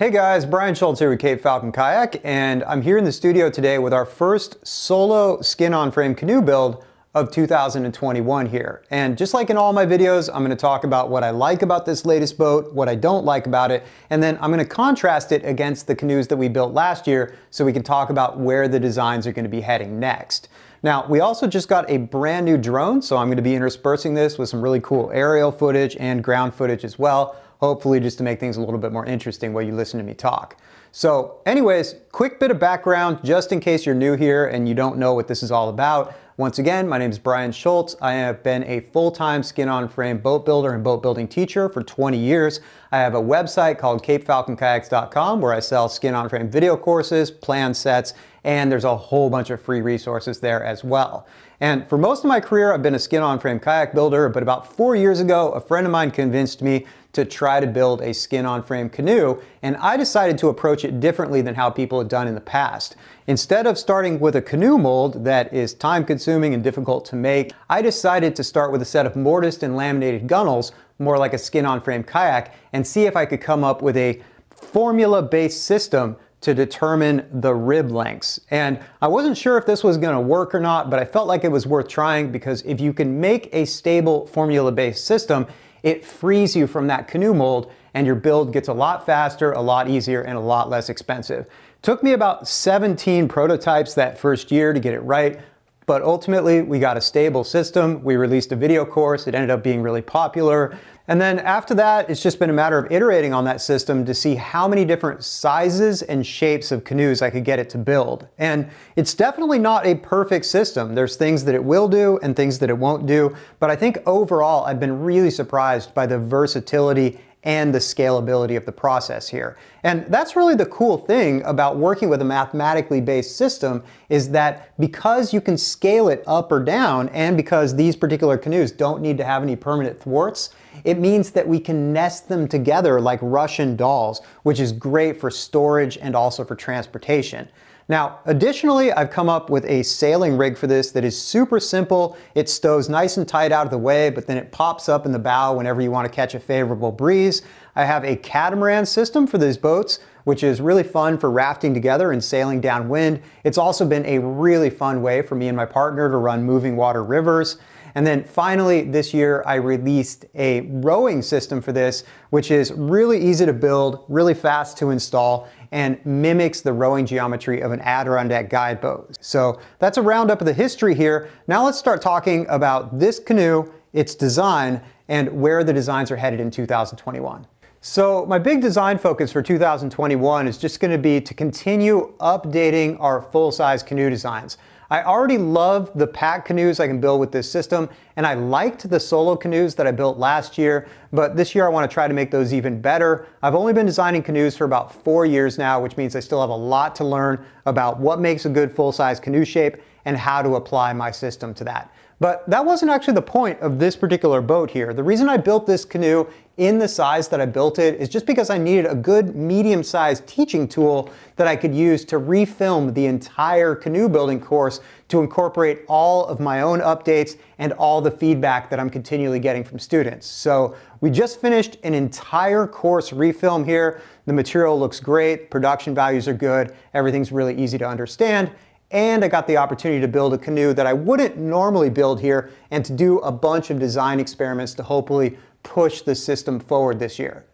Hey guys, Brian Schultz here with Cape Falcon Kayak, and I'm here in the studio today with our first solo skin-on frame canoe build of 2021 here. And just like in all my videos, I'm gonna talk about what I like about this latest boat, what I don't like about it, and then I'm gonna contrast it against the canoes that we built last year so we can talk about where the designs are gonna be heading next. Now, we also just got a brand new drone, so I'm gonna be interspersing this with some really cool aerial footage and ground footage as well, hopefully just to make things a little bit more interesting while you listen to me talk. So anyways, quick bit of background just in case you're new here and you don't know what this is all about. Once again, my name is Brian Schultz. I have been a full-time skin-on-frame boat builder and boat building teacher for 20 years. I have a website called capefalconkayaks.com where I sell skin-on-frame video courses, plan sets, and there's a whole bunch of free resources there as well. And for most of my career, I've been a skin-on-frame kayak builder, but about four years ago, a friend of mine convinced me to try to build a skin-on-frame canoe, and I decided to approach it differently than how people had done in the past. Instead of starting with a canoe mold that is time-consuming and difficult to make, I decided to start with a set of mortised and laminated gunnels, more like a skin-on-frame kayak, and see if I could come up with a formula-based system to determine the rib lengths. And I wasn't sure if this was gonna work or not, but I felt like it was worth trying because if you can make a stable formula-based system, it frees you from that canoe mold and your build gets a lot faster, a lot easier, and a lot less expensive. Took me about 17 prototypes that first year to get it right, but ultimately we got a stable system. We released a video course. It ended up being really popular. And then after that, it's just been a matter of iterating on that system to see how many different sizes and shapes of canoes I could get it to build. And it's definitely not a perfect system. There's things that it will do and things that it won't do. But I think overall, I've been really surprised by the versatility and the scalability of the process here. And that's really the cool thing about working with a mathematically based system is that because you can scale it up or down and because these particular canoes don't need to have any permanent thwarts, it means that we can nest them together like Russian dolls, which is great for storage and also for transportation. Now, additionally, I've come up with a sailing rig for this that is super simple. It stows nice and tight out of the way, but then it pops up in the bow whenever you want to catch a favorable breeze. I have a catamaran system for these boats, which is really fun for rafting together and sailing downwind. It's also been a really fun way for me and my partner to run moving water rivers. And then finally, this year, I released a rowing system for this, which is really easy to build, really fast to install, and mimics the rowing geometry of an Adirondack guide boat. So that's a roundup of the history here. Now let's start talking about this canoe, its design, and where the designs are headed in 2021. So my big design focus for 2021 is just going to be to continue updating our full-size canoe designs. I already love the pack canoes I can build with this system, and I liked the solo canoes that I built last year, but this year I want to try to make those even better. I've only been designing canoes for about four years now, which means I still have a lot to learn about what makes a good full-size canoe shape and how to apply my system to that. But that wasn't actually the point of this particular boat here. The reason I built this canoe in the size that I built it is just because I needed a good medium-sized teaching tool that I could use to refilm the entire canoe building course to incorporate all of my own updates and all the feedback that I'm continually getting from students. So we just finished an entire course refilm here. The material looks great, production values are good, everything's really easy to understand, and I got the opportunity to build a canoe that I wouldn't normally build here and to do a bunch of design experiments to hopefully push the system forward this year.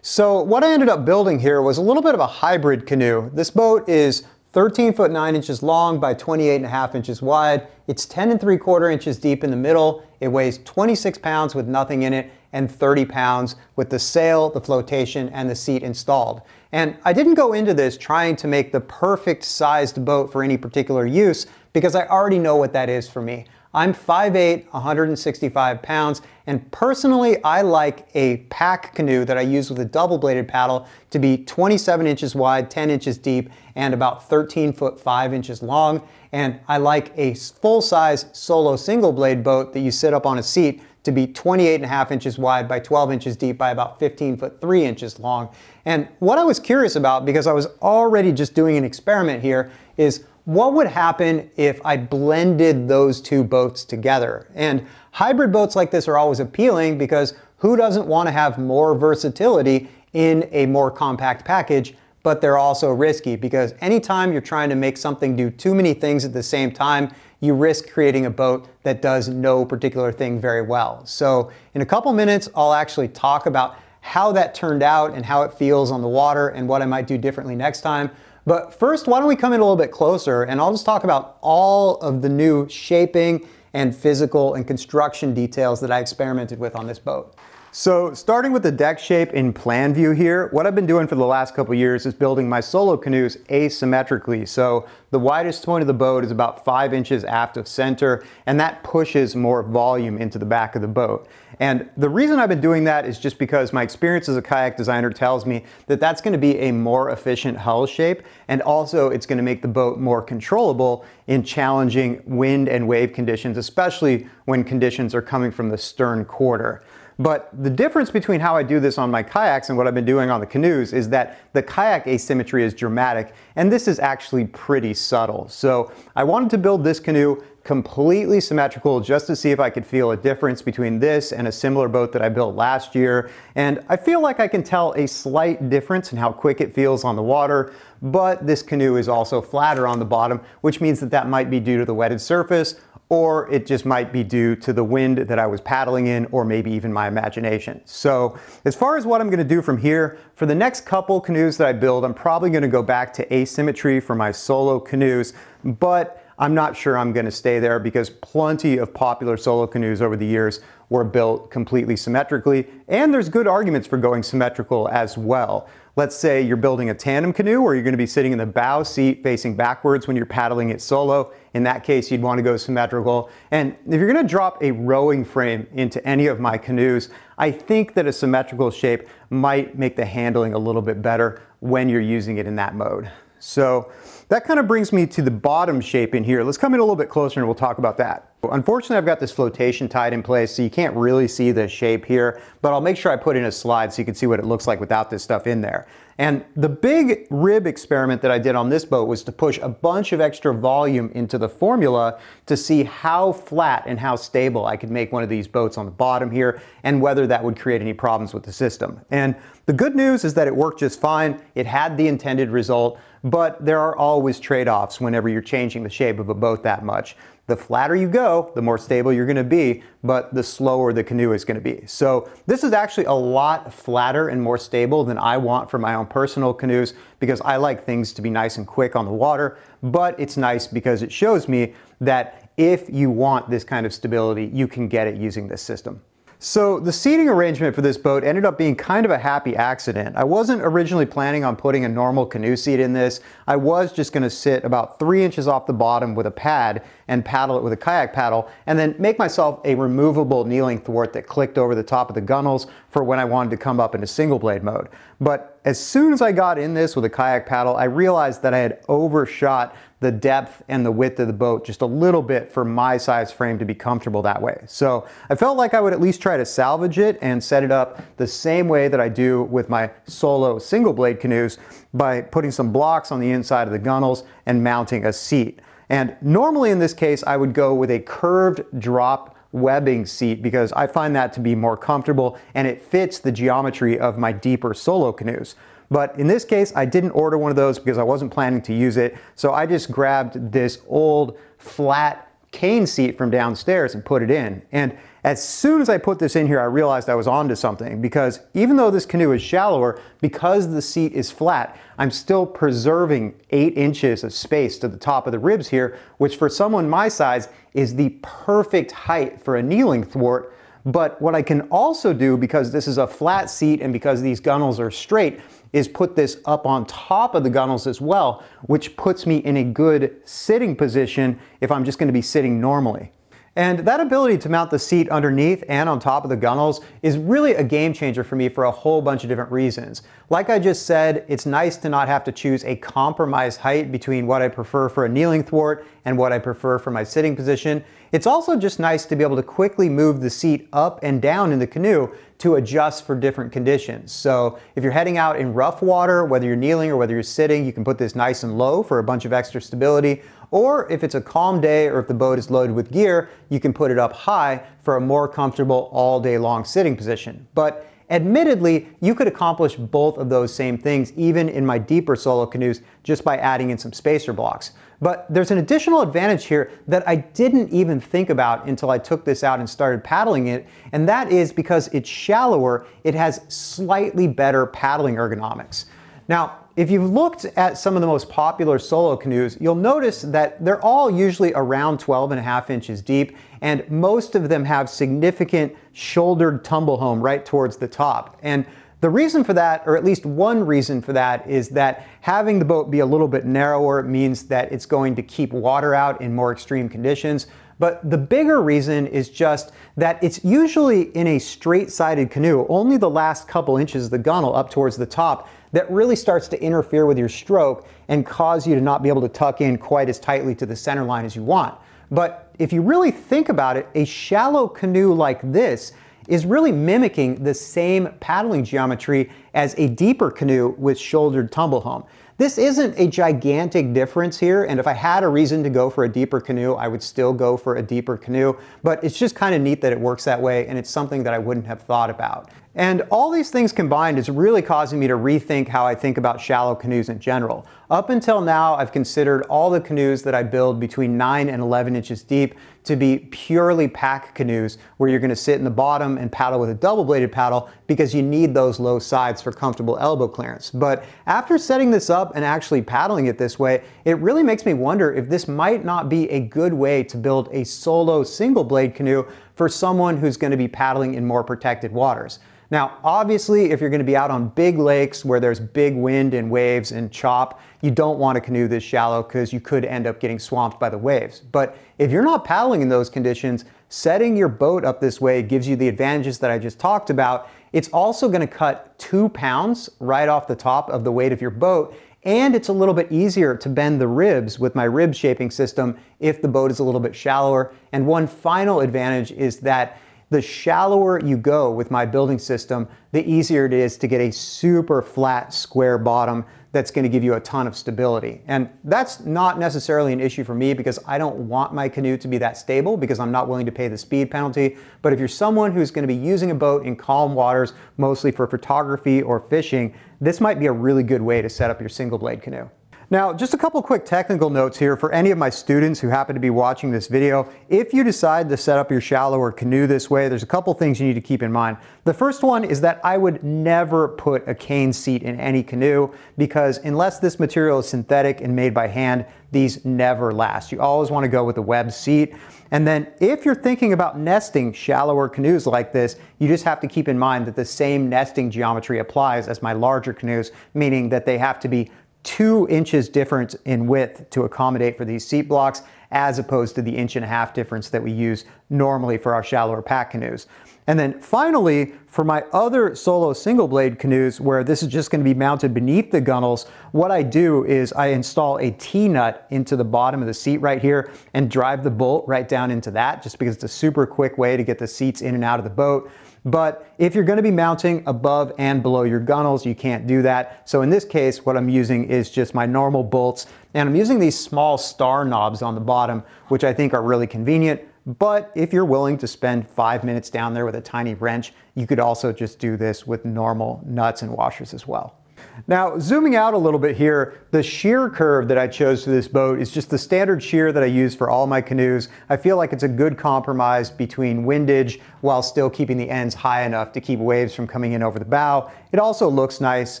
So what I ended up building here was a little bit of a hybrid canoe. This boat is 13 foot 9 inches long by 28 and a half inches wide. It's 10 and 3 quarter inches deep in the middle. It weighs 26 pounds with nothing in it and 30 pounds with the sail, the flotation, and the seat installed. And I didn't go into this trying to make the perfect sized boat for any particular use because I already know what that is for me. I'm 5'8", 165 pounds, and personally I like a pack canoe that I use with a double bladed paddle to be 27 inches wide, 10 inches deep, and about 13 foot 5 inches long. And I like a full-size solo single blade boat that you sit up on a seat to be 28 and a half inches wide by 12 inches deep by about 15 foot 3 inches long. And what I was curious about, because I was already just doing an experiment here, is what would happen if I blended those two boats together? And hybrid boats like this are always appealing because who doesn't want to have more versatility in a more compact package, but they're also risky because anytime you're trying to make something do too many things at the same time, you risk creating a boat that does no particular thing very well. So in a couple minutes, I'll actually talk about how that turned out and how it feels on the water and what I might do differently next time. But first, why don't we come in a little bit closer and I'll just talk about all of the new shaping and physical and construction details that I experimented with on this boat. So starting with the deck shape in plan view here, what I've been doing for the last couple years is building my solo canoes asymmetrically. So the widest point of the boat is about five inches aft of center, and that pushes more volume into the back of the boat. And the reason I've been doing that is just because my experience as a kayak designer tells me that that's gonna be a more efficient hull shape, and also it's gonna make the boat more controllable in challenging wind and wave conditions, especially when conditions are coming from the stern quarter. But the difference between how I do this on my kayaks and what I've been doing on the canoes is that the kayak asymmetry is dramatic and this is actually pretty subtle. So I wanted to build this canoe completely symmetrical just to see if I could feel a difference between this and a similar boat that I built last year. And I feel like I can tell a slight difference in how quick it feels on the water, but this canoe is also flatter on the bottom, which means that that might be due to the wetted surface or it just might be due to the wind that I was paddling in, or maybe even my imagination. So as far as what I'm gonna do from here, for the next couple canoes that I build, I'm probably gonna go back to asymmetry for my solo canoes, but I'm not sure I'm gonna stay there because plenty of popular solo canoes over the years were built completely symmetrically, and there's good arguments for going symmetrical as well. Let's say you're building a tandem canoe or you're going to be sitting in the bow seat facing backwards when you're paddling it solo. In that case, you'd want to go symmetrical. And if you're going to drop a rowing frame into any of my canoes, I think that a symmetrical shape might make the handling a little bit better when you're using it in that mode. So that kind of brings me to the bottom shape in here. Let's come in a little bit closer and we'll talk about that. Unfortunately, I've got this flotation tied in place, so you can't really see the shape here, but I'll make sure I put in a slide so you can see what it looks like without this stuff in there. And the big rib experiment that I did on this boat was to push a bunch of extra volume into the formula to see how flat and how stable I could make one of these boats on the bottom here and whether that would create any problems with the system. And the good news is that it worked just fine. It had the intended result, but there are always trade-offs whenever you're changing the shape of a boat that much. The flatter you go, the more stable you're gonna be, but the slower the canoe is gonna be. So this is actually a lot flatter and more stable than I want for my own personal canoes because I like things to be nice and quick on the water, but it's nice because it shows me that if you want this kind of stability, you can get it using this system. So the seating arrangement for this boat ended up being kind of a happy accident. I wasn't originally planning on putting a normal canoe seat in this. I was just gonna sit about three inches off the bottom with a pad and paddle it with a kayak paddle and then make myself a removable kneeling thwart that clicked over the top of the gunnels for when I wanted to come up into single blade mode. But as soon as I got in this with a kayak paddle, I realized that I had overshot the depth and the width of the boat just a little bit for my size frame to be comfortable that way. So I felt like I would at least try to salvage it and set it up the same way that I do with my solo single blade canoes by putting some blocks on the inside of the gunnels and mounting a seat. And normally in this case, I would go with a curved drop webbing seat because I find that to be more comfortable and it fits the geometry of my deeper solo canoes. But in this case, I didn't order one of those because I wasn't planning to use it. So I just grabbed this old flat cane seat from downstairs and put it in. And as soon as I put this in here, I realized I was onto something because even though this canoe is shallower, because the seat is flat, I'm still preserving eight inches of space to the top of the ribs here, which for someone my size is the perfect height for a kneeling thwart. But what I can also do, because this is a flat seat and because these gunnels are straight, is put this up on top of the gunnels as well, which puts me in a good sitting position if I'm just gonna be sitting normally. And that ability to mount the seat underneath and on top of the gunnels is really a game changer for me for a whole bunch of different reasons. Like I just said, it's nice to not have to choose a compromise height between what I prefer for a kneeling thwart and what I prefer for my sitting position. It's also just nice to be able to quickly move the seat up and down in the canoe to adjust for different conditions. So if you're heading out in rough water, whether you're kneeling or whether you're sitting, you can put this nice and low for a bunch of extra stability. Or if it's a calm day or if the boat is loaded with gear, you can put it up high for a more comfortable all day long sitting position. But Admittedly, you could accomplish both of those same things even in my deeper solo canoes just by adding in some spacer blocks. But there's an additional advantage here that I didn't even think about until I took this out and started paddling it, and that is because it's shallower, it has slightly better paddling ergonomics. Now, if you've looked at some of the most popular solo canoes, you'll notice that they're all usually around 12 and a half inches deep, and most of them have significant shouldered tumble home right towards the top. And the reason for that, or at least one reason for that, is that having the boat be a little bit narrower means that it's going to keep water out in more extreme conditions. But the bigger reason is just that it's usually in a straight-sided canoe, only the last couple inches of the gunnel up towards the top that really starts to interfere with your stroke and cause you to not be able to tuck in quite as tightly to the center line as you want. But if you really think about it, a shallow canoe like this is really mimicking the same paddling geometry as a deeper canoe with shouldered tumble home. This isn't a gigantic difference here, and if I had a reason to go for a deeper canoe, I would still go for a deeper canoe, but it's just kind of neat that it works that way, and it's something that I wouldn't have thought about. And all these things combined is really causing me to rethink how I think about shallow canoes in general. Up until now, I've considered all the canoes that I build between 9 and 11 inches deep to be purely pack canoes where you're going to sit in the bottom and paddle with a double bladed paddle because you need those low sides for comfortable elbow clearance. But after setting this up and actually paddling it this way, it really makes me wonder if this might not be a good way to build a solo single blade canoe for someone who's going to be paddling in more protected waters. Now, obviously, if you're going to be out on big lakes where there's big wind and waves and chop, you don't want a canoe this shallow because you could end up getting swamped by the waves. But if you're not paddling in those conditions, setting your boat up this way gives you the advantages that I just talked about. It's also going to cut two pounds right off the top of the weight of your boat and it's a little bit easier to bend the ribs with my rib shaping system if the boat is a little bit shallower. And one final advantage is that the shallower you go with my building system, the easier it is to get a super flat square bottom that's going to give you a ton of stability. And that's not necessarily an issue for me because I don't want my canoe to be that stable because I'm not willing to pay the speed penalty. But if you're someone who's going to be using a boat in calm waters, mostly for photography or fishing, this might be a really good way to set up your single blade canoe. Now, just a couple quick technical notes here for any of my students who happen to be watching this video. If you decide to set up your shallower canoe this way, there's a couple things you need to keep in mind. The first one is that I would never put a cane seat in any canoe because unless this material is synthetic and made by hand, these never last. You always want to go with a web seat. And then if you're thinking about nesting shallower canoes like this, you just have to keep in mind that the same nesting geometry applies as my larger canoes, meaning that they have to be two inches difference in width to accommodate for these seat blocks as opposed to the inch and a half difference that we use normally for our shallower pack canoes. And then finally, for my other solo single blade canoes where this is just going to be mounted beneath the gunnels, what I do is I install a T-nut into the bottom of the seat right here and drive the bolt right down into that just because it's a super quick way to get the seats in and out of the boat. But if you're gonna be mounting above and below your gunnels, you can't do that. So in this case, what I'm using is just my normal bolts, and I'm using these small star knobs on the bottom, which I think are really convenient. But if you're willing to spend five minutes down there with a tiny wrench, you could also just do this with normal nuts and washers as well. Now, zooming out a little bit here, the shear curve that I chose for this boat is just the standard shear that I use for all my canoes. I feel like it's a good compromise between windage while still keeping the ends high enough to keep waves from coming in over the bow. It also looks nice.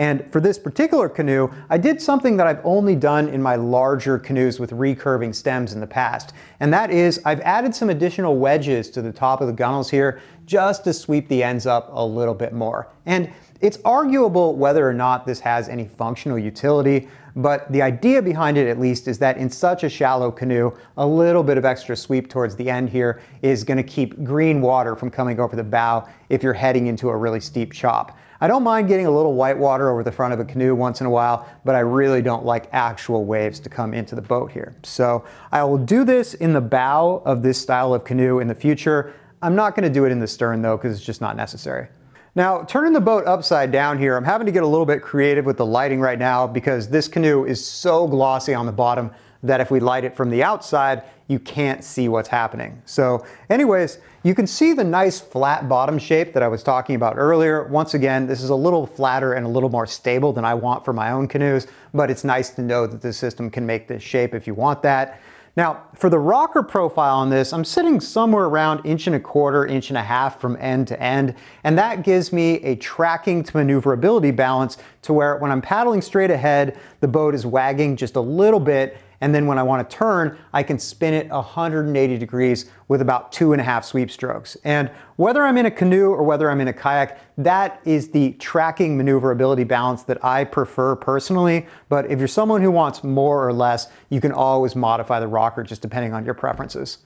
And for this particular canoe, I did something that I've only done in my larger canoes with recurving stems in the past. And that is I've added some additional wedges to the top of the gunnels here just to sweep the ends up a little bit more. And it's arguable whether or not this has any functional utility, but the idea behind it at least is that in such a shallow canoe, a little bit of extra sweep towards the end here is going to keep green water from coming over the bow if you're heading into a really steep chop. I don't mind getting a little white water over the front of a canoe once in a while, but I really don't like actual waves to come into the boat here. So I will do this in the bow of this style of canoe in the future. I'm not going to do it in the stern though because it's just not necessary. Now, turning the boat upside down here, I'm having to get a little bit creative with the lighting right now because this canoe is so glossy on the bottom that if we light it from the outside, you can't see what's happening. So anyways, you can see the nice flat bottom shape that I was talking about earlier. Once again, this is a little flatter and a little more stable than I want for my own canoes, but it's nice to know that the system can make this shape if you want that. Now, for the rocker profile on this, I'm sitting somewhere around inch and a quarter, inch and a half from end to end, and that gives me a tracking to maneuverability balance to where when I'm paddling straight ahead, the boat is wagging just a little bit and then when I want to turn, I can spin it 180 degrees with about two and a half sweep strokes. And whether I'm in a canoe or whether I'm in a kayak, that is the tracking maneuverability balance that I prefer personally. But if you're someone who wants more or less, you can always modify the rocker just depending on your preferences.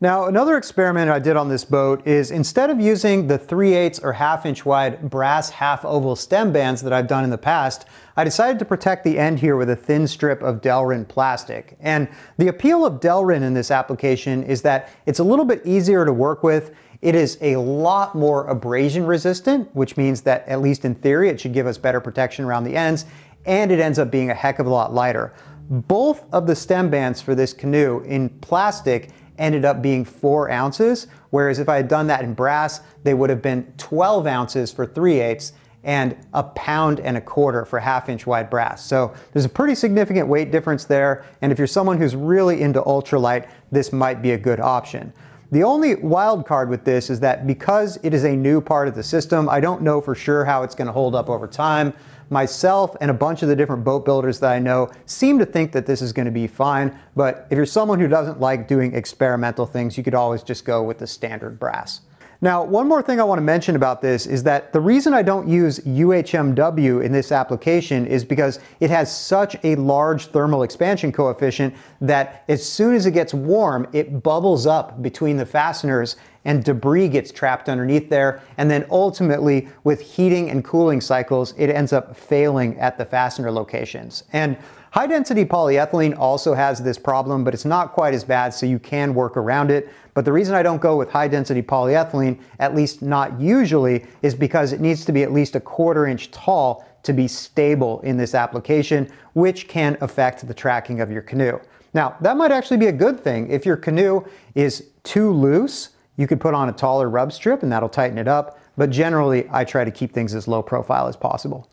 Now, another experiment I did on this boat is instead of using the 3 8 or half inch wide brass half oval stem bands that I've done in the past, I decided to protect the end here with a thin strip of Delrin plastic. And the appeal of Delrin in this application is that it's a little bit easier to work with. It is a lot more abrasion resistant, which means that at least in theory, it should give us better protection around the ends, and it ends up being a heck of a lot lighter. Both of the stem bands for this canoe in plastic ended up being four ounces, whereas if I had done that in brass, they would have been 12 ounces for 3 eighths and a pound and a quarter for half inch wide brass. So there's a pretty significant weight difference there. And if you're someone who's really into ultralight, this might be a good option. The only wild card with this is that because it is a new part of the system, I don't know for sure how it's going to hold up over time. Myself and a bunch of the different boat builders that I know seem to think that this is going to be fine, but if you're someone who doesn't like doing experimental things, you could always just go with the standard brass. Now, one more thing I want to mention about this is that the reason I don't use UHMW in this application is because it has such a large thermal expansion coefficient that as soon as it gets warm, it bubbles up between the fasteners and debris gets trapped underneath there. And then ultimately, with heating and cooling cycles, it ends up failing at the fastener locations. And High density polyethylene also has this problem, but it's not quite as bad, so you can work around it. But the reason I don't go with high density polyethylene, at least not usually, is because it needs to be at least a quarter inch tall to be stable in this application, which can affect the tracking of your canoe. Now, that might actually be a good thing. If your canoe is too loose, you could put on a taller rub strip and that'll tighten it up. But generally, I try to keep things as low profile as possible.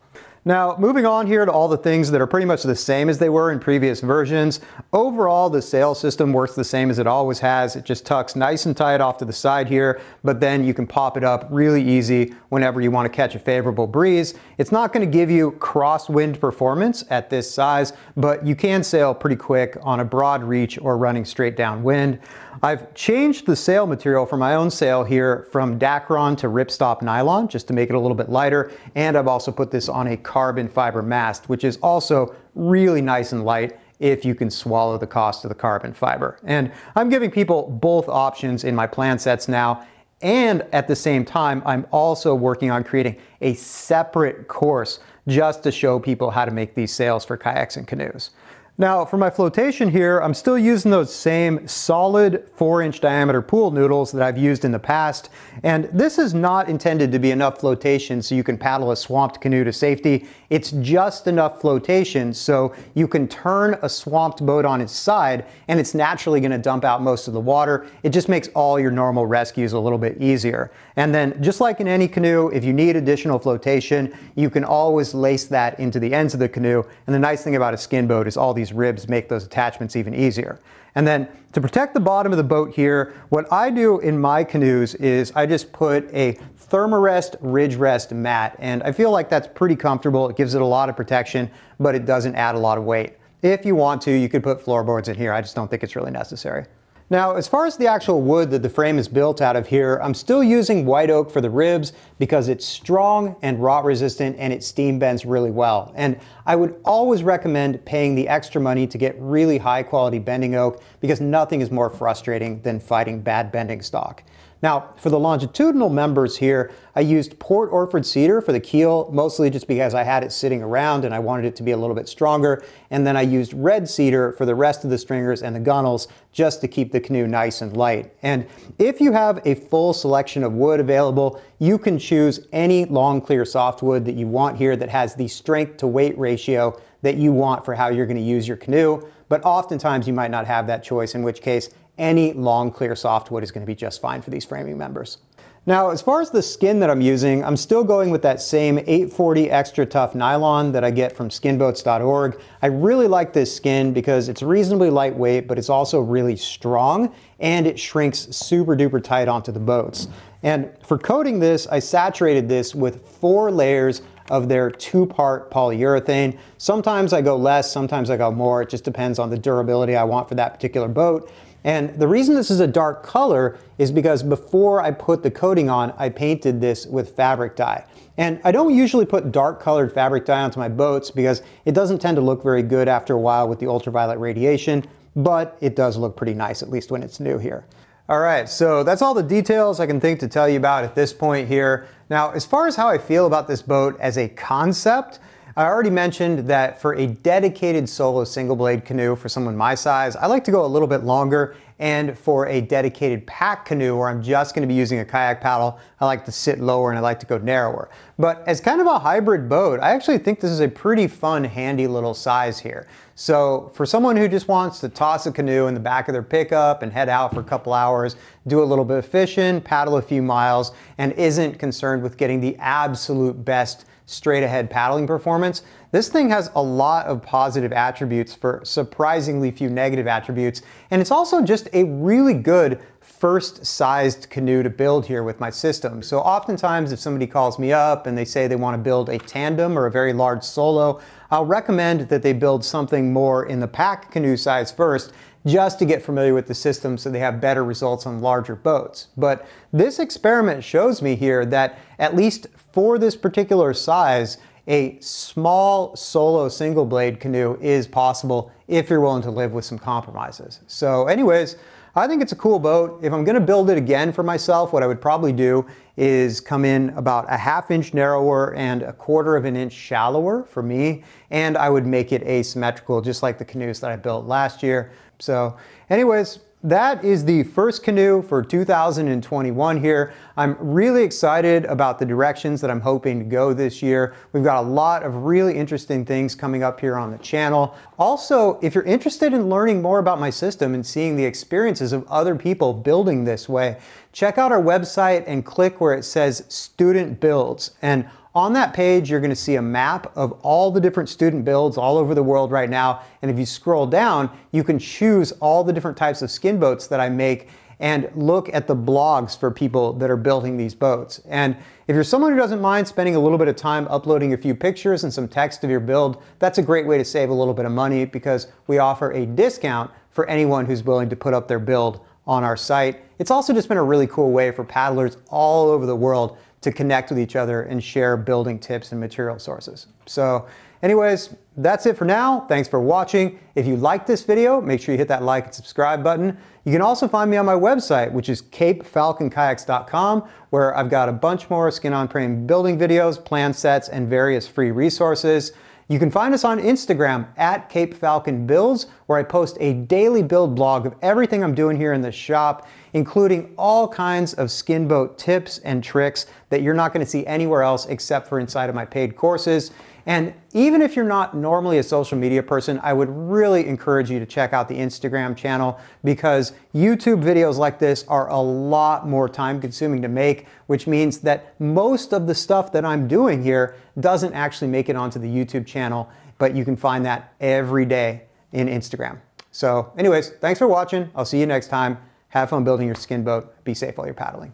Now, moving on here to all the things that are pretty much the same as they were in previous versions. Overall, the sail system works the same as it always has. It just tucks nice and tight off to the side here, but then you can pop it up really easy whenever you want to catch a favorable breeze. It's not going to give you crosswind performance at this size, but you can sail pretty quick on a broad reach or running straight downwind. I've changed the sail material for my own sail here from Dacron to ripstop nylon just to make it a little bit lighter. And I've also put this on a carbon fiber mast, which is also really nice and light if you can swallow the cost of the carbon fiber. And I'm giving people both options in my plan sets now. And at the same time, I'm also working on creating a separate course just to show people how to make these sails for kayaks and canoes. Now for my flotation here, I'm still using those same solid four inch diameter pool noodles that I've used in the past. And this is not intended to be enough flotation so you can paddle a swamped canoe to safety. It's just enough flotation so you can turn a swamped boat on its side and it's naturally gonna dump out most of the water. It just makes all your normal rescues a little bit easier. And then just like in any canoe, if you need additional flotation, you can always lace that into the ends of the canoe. And the nice thing about a skin boat is all these ribs make those attachments even easier. And then to protect the bottom of the boat here, what I do in my canoes is I just put a Thermarest Ridge Rest mat, and I feel like that's pretty comfortable. It gives it a lot of protection, but it doesn't add a lot of weight. If you want to, you could put floorboards in here. I just don't think it's really necessary. Now, as far as the actual wood that the frame is built out of here, I'm still using white oak for the ribs because it's strong and rot resistant and it steam bends really well. And I would always recommend paying the extra money to get really high quality bending oak because nothing is more frustrating than fighting bad bending stock. Now, for the longitudinal members here, I used Port Orford cedar for the keel, mostly just because I had it sitting around and I wanted it to be a little bit stronger. And then I used red cedar for the rest of the stringers and the gunnels just to keep the canoe nice and light. And if you have a full selection of wood available, you can choose any long clear softwood that you want here that has the strength to weight ratio that you want for how you're going to use your canoe. But oftentimes you might not have that choice, in which case any long clear softwood is gonna be just fine for these framing members. Now, as far as the skin that I'm using, I'm still going with that same 840 extra tough nylon that I get from skinboats.org. I really like this skin because it's reasonably lightweight, but it's also really strong and it shrinks super duper tight onto the boats. And for coating this, I saturated this with four layers of their two-part polyurethane. Sometimes I go less, sometimes I go more. It just depends on the durability I want for that particular boat. And the reason this is a dark color is because before I put the coating on, I painted this with fabric dye. And I don't usually put dark colored fabric dye onto my boats because it doesn't tend to look very good after a while with the ultraviolet radiation, but it does look pretty nice, at least when it's new here. All right, so that's all the details I can think to tell you about at this point here. Now, as far as how I feel about this boat as a concept, I already mentioned that for a dedicated solo single blade canoe for someone my size, I like to go a little bit longer and for a dedicated pack canoe where I'm just going to be using a kayak paddle, I like to sit lower and I like to go narrower. But as kind of a hybrid boat, I actually think this is a pretty fun, handy little size here. So for someone who just wants to toss a canoe in the back of their pickup and head out for a couple hours, do a little bit of fishing, paddle a few miles, and isn't concerned with getting the absolute best straight ahead paddling performance. This thing has a lot of positive attributes for surprisingly few negative attributes. And it's also just a really good first sized canoe to build here with my system. So oftentimes if somebody calls me up and they say they want to build a tandem or a very large solo, I'll recommend that they build something more in the pack canoe size first just to get familiar with the system so they have better results on larger boats. But this experiment shows me here that at least for this particular size, a small solo single blade canoe is possible if you're willing to live with some compromises. So anyways, I think it's a cool boat. If I'm gonna build it again for myself, what I would probably do is come in about a half inch narrower and a quarter of an inch shallower for me, and I would make it asymmetrical just like the canoes that I built last year. So anyways, that is the first canoe for 2021 here. I'm really excited about the directions that I'm hoping to go this year. We've got a lot of really interesting things coming up here on the channel. Also, if you're interested in learning more about my system and seeing the experiences of other people building this way, check out our website and click where it says student builds. And on that page, you're gonna see a map of all the different student builds all over the world right now. And if you scroll down, you can choose all the different types of skin boats that I make and look at the blogs for people that are building these boats. And if you're someone who doesn't mind spending a little bit of time uploading a few pictures and some text of your build, that's a great way to save a little bit of money because we offer a discount for anyone who's willing to put up their build on our site. It's also just been a really cool way for paddlers all over the world to connect with each other and share building tips and material sources. So anyways, that's it for now. Thanks for watching. If you like this video, make sure you hit that like and subscribe button. You can also find me on my website, which is capefalconkayaks.com, where I've got a bunch more skin-on-frame building videos, plan sets, and various free resources. You can find us on Instagram at Cape Falcon Builds, where I post a daily build blog of everything I'm doing here in the shop, including all kinds of skin boat tips and tricks that you're not gonna see anywhere else except for inside of my paid courses. And even if you're not normally a social media person, I would really encourage you to check out the Instagram channel because YouTube videos like this are a lot more time consuming to make, which means that most of the stuff that I'm doing here doesn't actually make it onto the YouTube channel, but you can find that every day in Instagram. So anyways, thanks for watching. I'll see you next time. Have fun building your skin boat. Be safe while you're paddling.